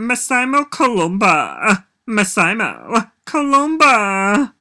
Massimo Columba. Massimo Columba.